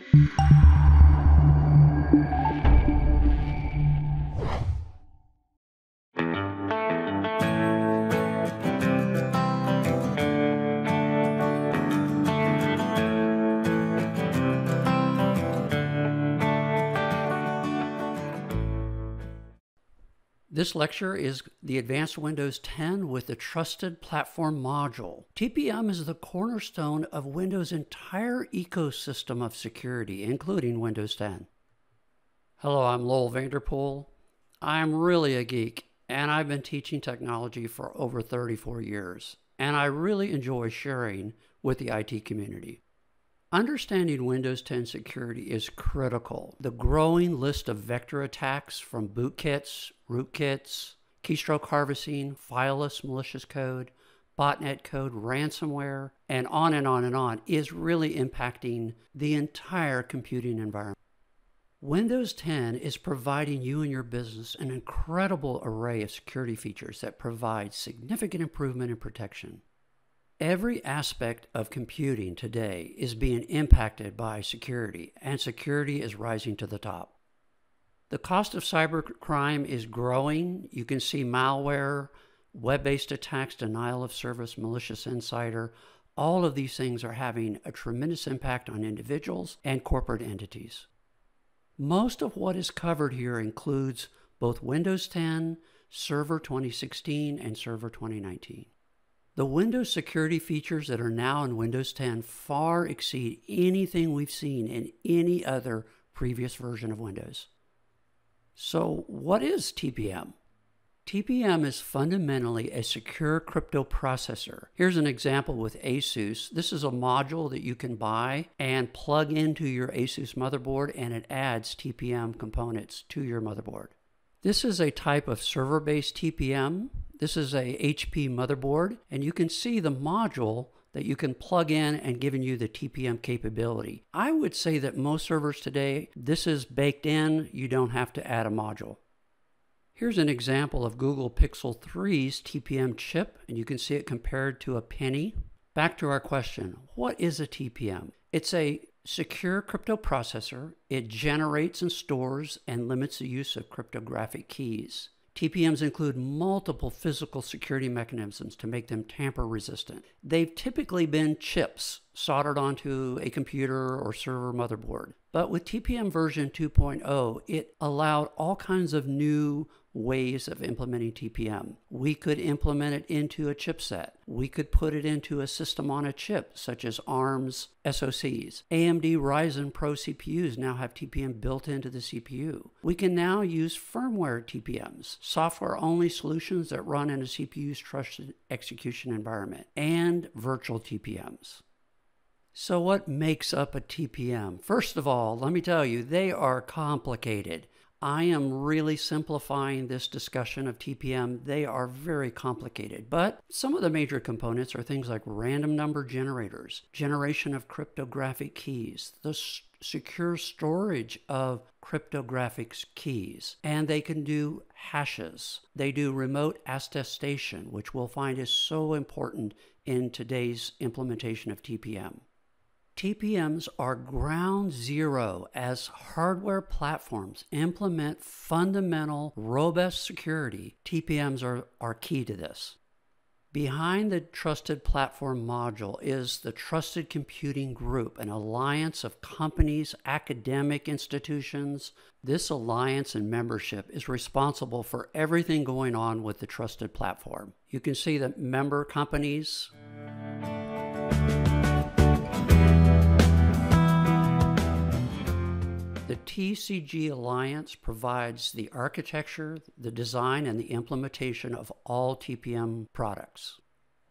Thank you. This lecture is the Advanced Windows 10 with the Trusted Platform Module. TPM is the cornerstone of Windows' entire ecosystem of security, including Windows 10. Hello, I'm Lowell Vanderpool. I'm really a geek, and I've been teaching technology for over 34 years, and I really enjoy sharing with the IT community. Understanding Windows 10 security is critical. The growing list of vector attacks from bootkits, rootkits, keystroke harvesting, fileless malicious code, botnet code, ransomware, and on and on and on is really impacting the entire computing environment. Windows 10 is providing you and your business an incredible array of security features that provide significant improvement in protection. Every aspect of computing today is being impacted by security, and security is rising to the top. The cost of cybercrime is growing. You can see malware, web based attacks, denial of service, malicious insider. All of these things are having a tremendous impact on individuals and corporate entities. Most of what is covered here includes both Windows 10, Server 2016, and Server 2019. The Windows security features that are now in Windows 10 far exceed anything we've seen in any other previous version of Windows. So, what is TPM? TPM is fundamentally a secure crypto processor. Here's an example with ASUS. This is a module that you can buy and plug into your ASUS motherboard, and it adds TPM components to your motherboard. This is a type of server based TPM this is a HP motherboard, and you can see the module that you can plug in and giving you the TPM capability. I would say that most servers today, this is baked in, you don't have to add a module. Here's an example of Google Pixel 3's TPM chip, and you can see it compared to a penny. Back to our question, what is a TPM? It's a secure crypto processor. It generates and stores and limits the use of cryptographic keys. TPMs include multiple physical security mechanisms to make them tamper resistant. They've typically been chips soldered onto a computer or server motherboard. But with TPM version 2.0, it allowed all kinds of new ways of implementing TPM. We could implement it into a chipset. We could put it into a system on a chip, such as ARM's SoCs. AMD Ryzen Pro CPUs now have TPM built into the CPU. We can now use firmware TPMs, software only solutions that run in a CPU's trusted execution environment, and virtual TPMs. So, what makes up a TPM? First of all, let me tell you, they are complicated. I am really simplifying this discussion of TPM. They are very complicated, but some of the major components are things like random number generators, generation of cryptographic keys, the secure storage of cryptographic keys, and they can do hashes. They do remote attestation, which we'll find is so important in today's implementation of TPM. TPMs are ground zero as hardware platforms implement fundamental, robust security. TPMs are, are key to this. Behind the Trusted Platform module is the Trusted Computing Group, an alliance of companies, academic institutions. This alliance and membership is responsible for everything going on with the Trusted Platform. You can see that member companies. The TCG Alliance provides the architecture, the design, and the implementation of all TPM products.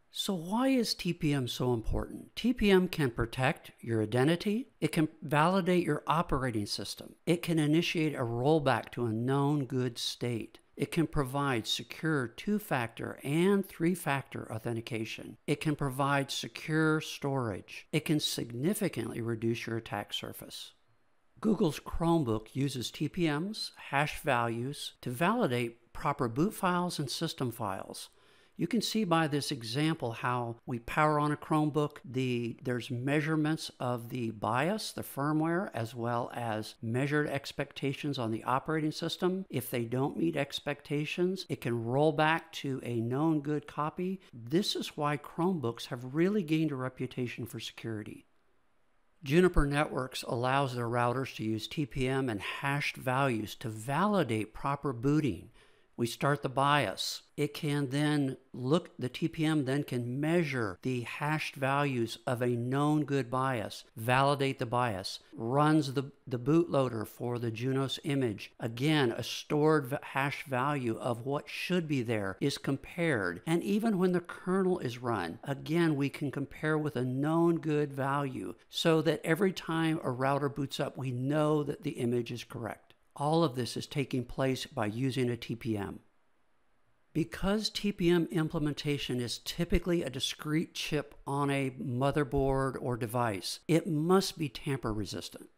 So, why is TPM so important? TPM can protect your identity, it can validate your operating system, it can initiate a rollback to a known good state. It can provide secure two factor and three factor authentication. It can provide secure storage. It can significantly reduce your attack surface. Google's Chromebook uses TPMs, hash values, to validate proper boot files and system files. You can see by this example how we power on a Chromebook. The there's measurements of the BIOS, the firmware, as well as measured expectations on the operating system. If they don't meet expectations, it can roll back to a known good copy. This is why Chromebooks have really gained a reputation for security. Juniper Networks allows their routers to use TPM and hashed values to validate proper booting we start the BIOS. It can then look, the TPM then can measure the hashed values of a known good BIOS, validate the BIOS, runs the, the bootloader for the Junos image. Again, a stored hash value of what should be there is compared. And even when the kernel is run, again, we can compare with a known good value so that every time a router boots up, we know that the image is correct. All of this is taking place by using a TPM. Because TPM implementation is typically a discrete chip on a motherboard or device, it must be tamper resistant.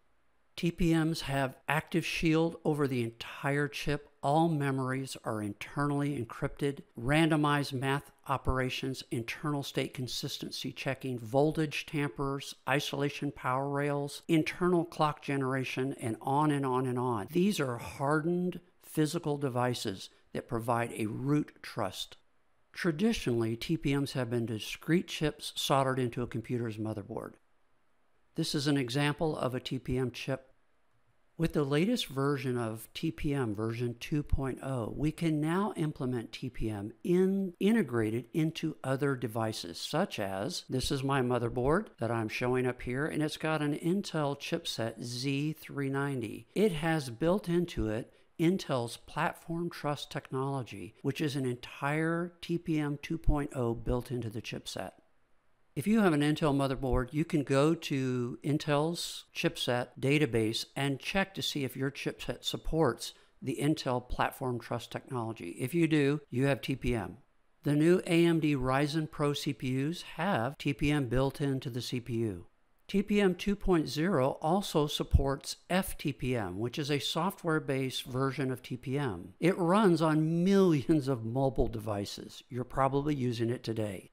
TPMs have active shield over the entire chip. All memories are internally encrypted. Randomized math operations, internal state consistency checking, voltage tampers, isolation power rails, internal clock generation, and on and on and on. These are hardened physical devices that provide a root trust. Traditionally, TPMs have been discrete chips soldered into a computer's motherboard. This is an example of a TPM chip. With the latest version of TPM, version 2.0, we can now implement TPM in, integrated into other devices, such as this is my motherboard that I'm showing up here, and it's got an Intel chipset Z390. It has built into it Intel's Platform Trust technology, which is an entire TPM 2.0 built into the chipset. If you have an Intel motherboard, you can go to Intel's chipset database and check to see if your chipset supports the Intel Platform Trust technology. If you do, you have TPM. The new AMD Ryzen Pro CPUs have TPM built into the CPU. TPM 2.0 also supports FTPM, which is a software based version of TPM. It runs on millions of mobile devices. You're probably using it today.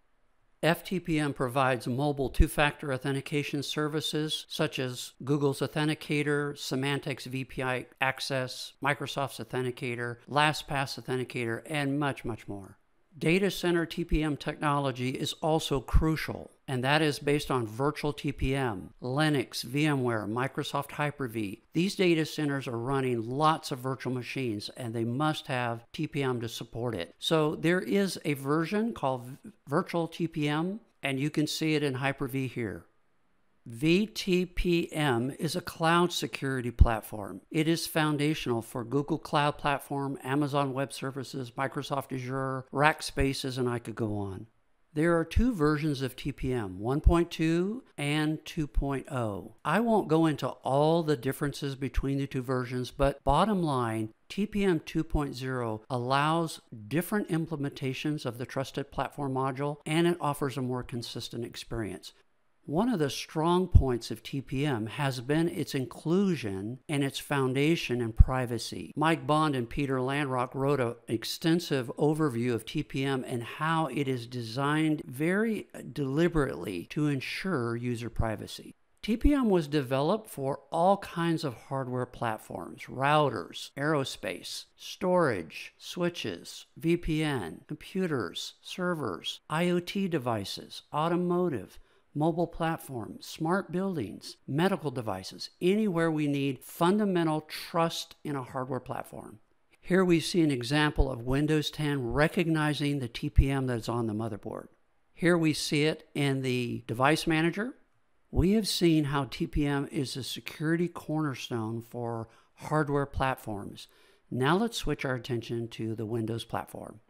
FTPM provides mobile two factor authentication services such as Google's Authenticator, Symantec's VPN Access, Microsoft's Authenticator, LastPass Authenticator, and much, much more. Data center TPM technology is also crucial, and that is based on virtual TPM, Linux, VMware, Microsoft Hyper V. These data centers are running lots of virtual machines, and they must have TPM to support it. So there is a version called Virtual TPM, and you can see it in Hyper V here. VTPM is a cloud security platform. It is foundational for Google Cloud Platform, Amazon Web Services, Microsoft Azure, Rackspaces, and I could go on. There are two versions of TPM, 1.2 and 2.0. I won't go into all the differences between the two versions, but bottom line, TPM 2.0 allows different implementations of the Trusted Platform module and it offers a more consistent experience. One of the strong points of TPM has been its inclusion and its foundation in privacy. Mike Bond and Peter Landrock wrote an extensive overview of TPM and how it is designed very deliberately to ensure user privacy. TPM was developed for all kinds of hardware platforms routers, aerospace, storage, switches, VPN, computers, servers, IoT devices, automotive, mobile platforms, smart buildings, medical devices, anywhere we need fundamental trust in a hardware platform. Here we see an example of Windows 10 recognizing the TPM that is on the motherboard. Here we see it in the device manager. We have seen how TPM is a security cornerstone for hardware platforms. Now let's switch our attention to the Windows platform.